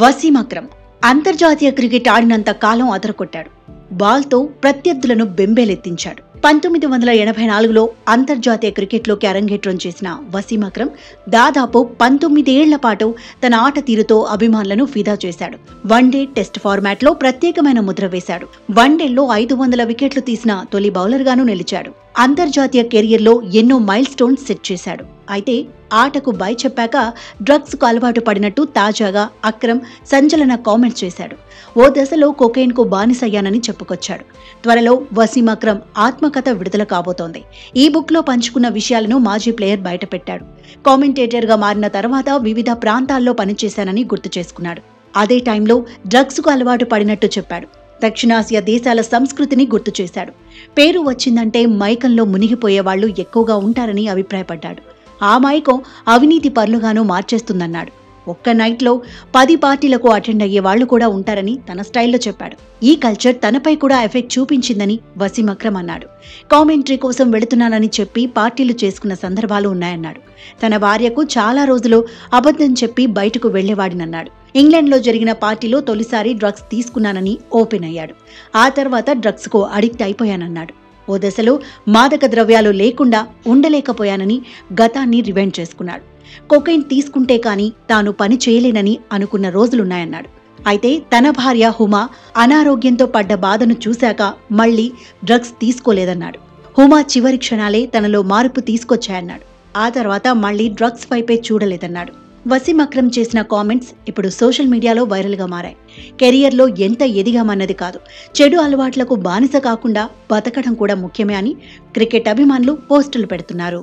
వసీం అక్రమ్ అంతర్జాతీయ క్రికెట్ ఆడినంత కాలం అదరకొట్టాడు బాల్తో ప్రత్యర్థులను బెంబేలెత్తించాడు. పంతొమ్మిది వందల ఎనభై నాలుగులో అంతర్జాతీయ క్రికెట్లోకి అరంగేట్రం చేసిన వసీం అక్రమ్ దాదాపు పంతొమ్మిదేళ్ళ పాటు తన ఆట తీరుతో అభిమానులను ఫిదా చేశాడు. వన్డే టెస్ట్ ఫార్మాట్లో ప్రత్యేకమైన ముద్ర వేశాడు. వన్డేల్లో ఐదు వందల వికెట్లు తీసిన తొలి బౌలర్గాను నిలిచాడు. అంతర్జాతీయ కెరియర్లో ఎన్నో మైల్ స్టోన్స్ సెట్ చేశాడు. అయితే ఆటకు బై చెప్పాక డ్రగ్స్కు అలవాటు పడినట్టు తాజాగా అక్రమ్ సంచలన కామెంట్స్ చేశాడు. ఓ దశలో కొకైన్కు బానిసయ్యానని చెప్పుకొచ్చాడు. త్వరలో వసీం అక్రమ్ ఆత్మకథ విడుదల కాబోతోంది. ఈ బుక్లో పంచుకున్న విషయాలను మాజీ ప్లేయర్ బయటపెట్టాడు. కామెంటేటర్గా మారిన తర్వాత వివిధ ప్రాంతాల్లో పనిచేశానని గుర్తు చేసుకున్నాడు. అదే టైంలో డ్రగ్స్కు అలవాటు పడినట్టు చెప్పాడు. దక్షిణాసియా దేశాల సంస్కృతిని గుర్తు చేశాడు. పేరు వచ్చిందంటే మైకంలో మునిగిపోయేవాళ్ళు ఎక్కువగా ఉంటారని అభిప్రాయపడ్డాడు. ఆ మైకం అవినీతి పరులుగాను మార్చేస్తుందన్నాడు. ఒక్క నైట్లో పది పార్టీలకు అటెండ్ అయ్యే వాళ్ళు కూడా ఉంటారని తన స్టైల్లో చెప్పాడు. ఈ కల్చర్ తనపై కూడా ఎఫెక్ట్ చూపించిందని వసీం అక్రమ్ అన్నాడు. కామెంటరీ కోసం వెళుతున్నానని చెప్పి పార్టీలు చేసుకున్న సందర్భాలు ఉన్నాయన్నాడు. తన భార్యకు చాలా రోజులు అబద్ధం చెప్పి బయటకు వెళ్ళేవాడినన్నాడు ఇంగ్లాండ్లో జరిగిన పార్టీలో తొలిసారి డ్రగ్స్ తీసుకున్నానని ఓపెన్ అయ్యాడు. ఆ తర్వాత డ్రగ్స్కు అడిక్ట్ అయిపోయానన్నాడు. ఓ దశలో మాదక ద్రవ్యాలు లేకుండా ఉండలేకపోయానని గతాన్ని రివెండ్ చేసుకున్నాడు. కొకైన్ తీసుకుంటే కానీ తాను పని చేయలేనని అనుకున్న రోజులున్నాయన్నాడు. అయితే తన భార్య హుమా అనారోగ్యంతో పడ్డ బాధను చూశాక మళ్ళీ డ్రగ్స్ తీసుకోలేదన్నాడు. హుమా చివరి క్షణాలే తనలో మార్పు తీసుకొచ్చాయన్నాడు. ఆ తర్వాత మళ్ళీ డ్రగ్స్ వైపే చూడలేదన్నాడు. వసీం అక్రమ్ చేసిన కామెంట్స్ ఇప్పుడు సోషల్ మీడియాలో వైరల్గా మారాయి. కెరియర్లో ఎంత ఎదిగామన్నది కాదు. చెడు అలవాట్లకు బానిస కాకుండా బతకడం కూడా ముఖ్యమే అని క్రికెట్ అభిమానులు పోస్టులు పెడుతున్నారు.